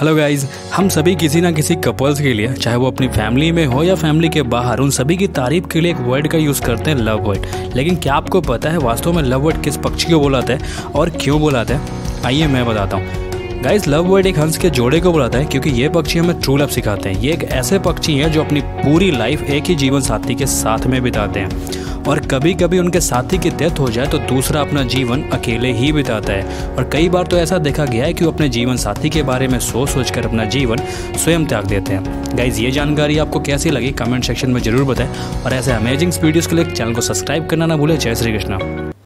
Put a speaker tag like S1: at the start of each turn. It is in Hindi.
S1: हेलो गाइज़ हम सभी किसी ना किसी कपल्स के लिए, चाहे वो अपनी फैमिली में हो या फैमिली के बाहर, उन सभी की तारीफ़ के लिए एक वर्ड का यूज़ करते हैं लव वर्ड लेकिन क्या आपको पता है, वास्तव में लव वर्ड किस पक्षी को बोलाते हैं और क्यों बोलाते हैं? आइए मैं बताता हूँ। गाइस लव वर्ड एक हंस के जोड़े को बुलाता है क्योंकि ये पक्षी हमें ट्रू लव सिखाते हैं। ये एक ऐसे पक्षी हैं जो अपनी पूरी लाइफ एक ही जीवन साथी के साथ में बिताते हैं। और कभी कभी उनके साथी की डेथ हो जाए तो दूसरा अपना जीवन अकेले ही बिताता है। और कई बार तो ऐसा देखा गया है कि वो अपने जीवन साथी के बारे में सोच सोच कर अपना जीवन स्वयं त्याग देते हैं। गाइज़ ये जानकारी आपको कैसी लगी? कमेंट सेक्शन में ज़रूर बताएँ। और ऐसे अमेजिंग वीडियोज़ के लिए चैनल को सब्सक्राइब करना ना भूलें। जय श्री कृष्णा।